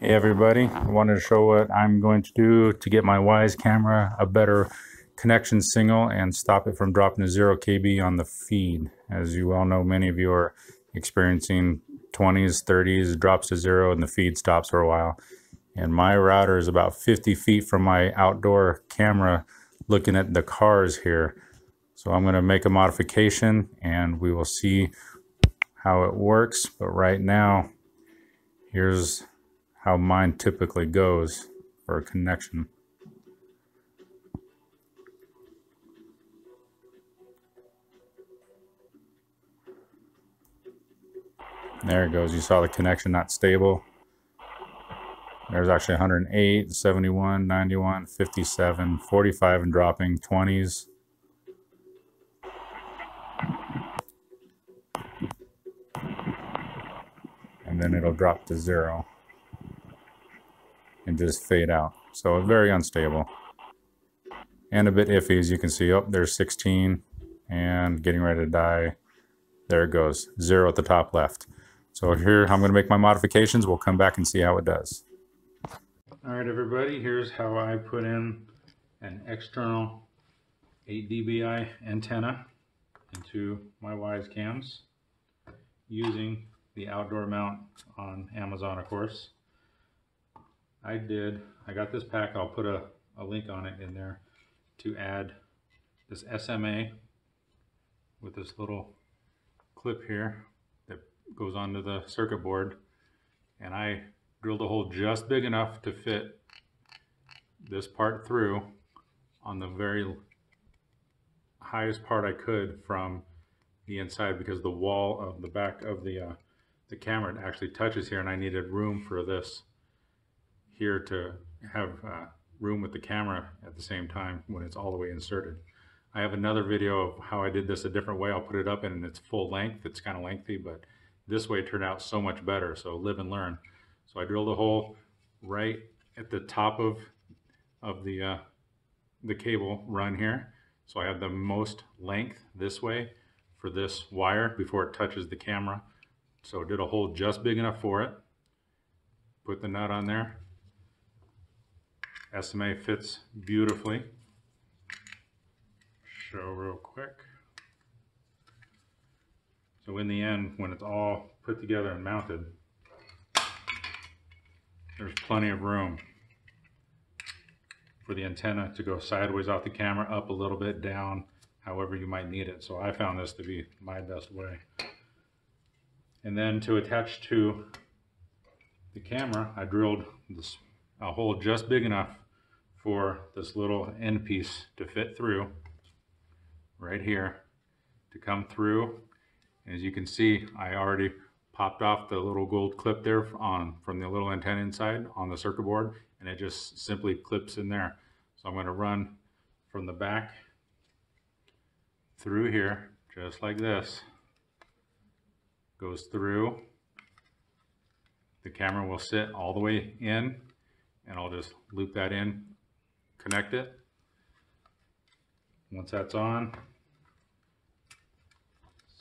Hey everybody, I wanted to show what I'm going to do to get my Wyze camera a better connection signal and stop it from dropping to 0 kb on the feed. As you all know, many of you are experiencing 20s, 30s, drops to 0 and the feed stops for a while. And my router is about 50 feet from my outdoor camera looking at the cars here. So I'm going to make a modification and we will see how it works. But right now, here's how mine typically goes for a connection. There it goes. You saw the connection not stable. There's actually 108, 71, 91, 57, 45 and dropping, 20s. And then it'll drop to zero just fade out. So very unstable and a bit iffy as you can see. Oh, there's 16 and getting ready to die. There it goes, zero at the top left. So here I'm going to make my modifications. We'll come back and see how it does. All right, everybody, here's how I put in an external 8 dBi antenna into my Wyze cams using the outdoor mount on Amazon, of course. I did, I got this pack, I'll put a, a link on it in there to add this SMA with this little clip here that goes onto the circuit board. And I drilled a hole just big enough to fit this part through on the very highest part I could from the inside because the wall of the back of the uh, the camera actually touches here and I needed room for this here to have uh, room with the camera at the same time when it's all the way inserted. I have another video of how I did this a different way. I'll put it up and it's full length. It's kind of lengthy, but this way turned out so much better. So live and learn. So I drilled a hole right at the top of, of the, uh, the cable run here. So I have the most length this way for this wire before it touches the camera. So did a hole just big enough for it. Put the nut on there, SMA fits beautifully. Show real quick. So in the end, when it's all put together and mounted, there's plenty of room for the antenna to go sideways off the camera, up a little bit, down, however you might need it. So I found this to be my best way. And then to attach to the camera, I drilled this a hole just big enough for this little end piece to fit through right here to come through. As you can see, I already popped off the little gold clip there on from the little antenna inside on the circuit board and it just simply clips in there. So I'm going to run from the back through here just like this goes through the camera will sit all the way in and I'll just loop that in, connect it. Once that's on,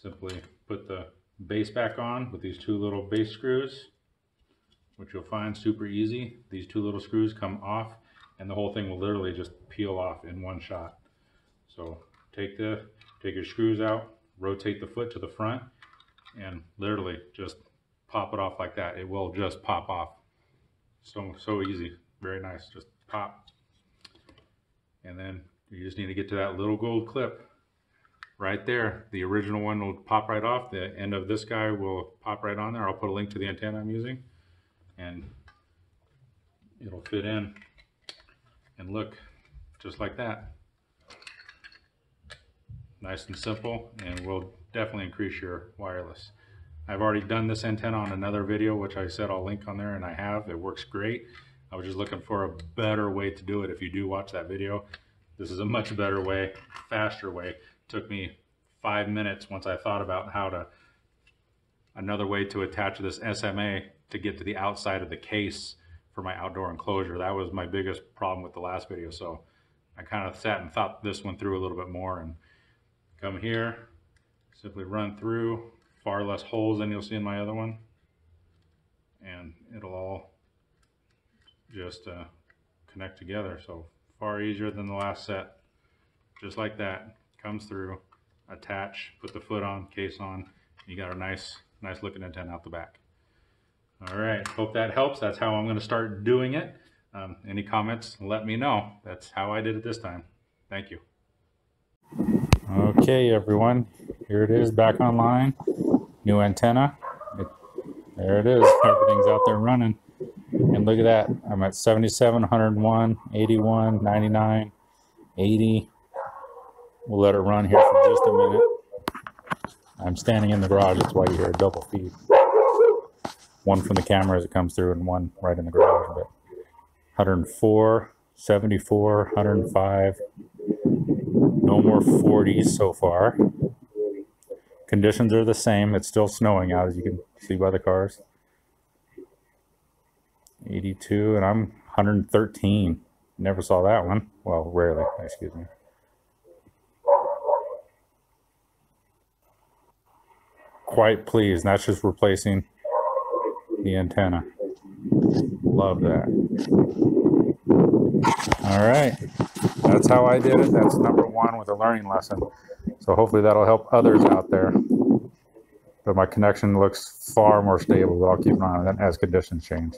simply put the base back on with these two little base screws, which you'll find super easy. These two little screws come off and the whole thing will literally just peel off in one shot. So take the take your screws out, rotate the foot to the front, and literally just pop it off like that. It will just pop off. So, so easy. Very nice. Just pop. And then you just need to get to that little gold clip right there. The original one will pop right off. The end of this guy will pop right on there. I'll put a link to the antenna I'm using and it'll fit in and look just like that. Nice and simple and will definitely increase your wireless. I've already done this antenna on another video, which I said I'll link on there, and I have. It works great. I was just looking for a better way to do it. If you do watch that video, this is a much better way, faster way. It took me five minutes once I thought about how to, another way to attach this SMA to get to the outside of the case for my outdoor enclosure. That was my biggest problem with the last video. So I kind of sat and thought this one through a little bit more and come here, simply run through, far less holes than you'll see in my other one. And it'll all just uh, connect together. So far easier than the last set. Just like that, comes through, attach, put the foot on, case on. You got a nice, nice looking antenna out the back. All right, hope that helps. That's how I'm going to start doing it. Um, any comments, let me know. That's how I did it this time. Thank you. Okay, everyone, here it is back online. New antenna. It, there it is. Everything's out there running. And look at that. I'm at 77, 101, 81, 99, 80. We'll let it run here for just a minute. I'm standing in the garage. That's why you hear a double feed. One from the camera as it comes through and one right in the garage. But 104, 74, 105. No more 40s so far. Conditions are the same. It's still snowing out, as you can see by the cars. 82, and I'm 113. Never saw that one. Well, rarely, excuse me. Quite pleased. That's just replacing the antenna. Love that. All right. That's how I did it. That's number one with a learning lesson. So hopefully that'll help others out there. But my connection looks far more stable, but I'll keep an eye on that as conditions change.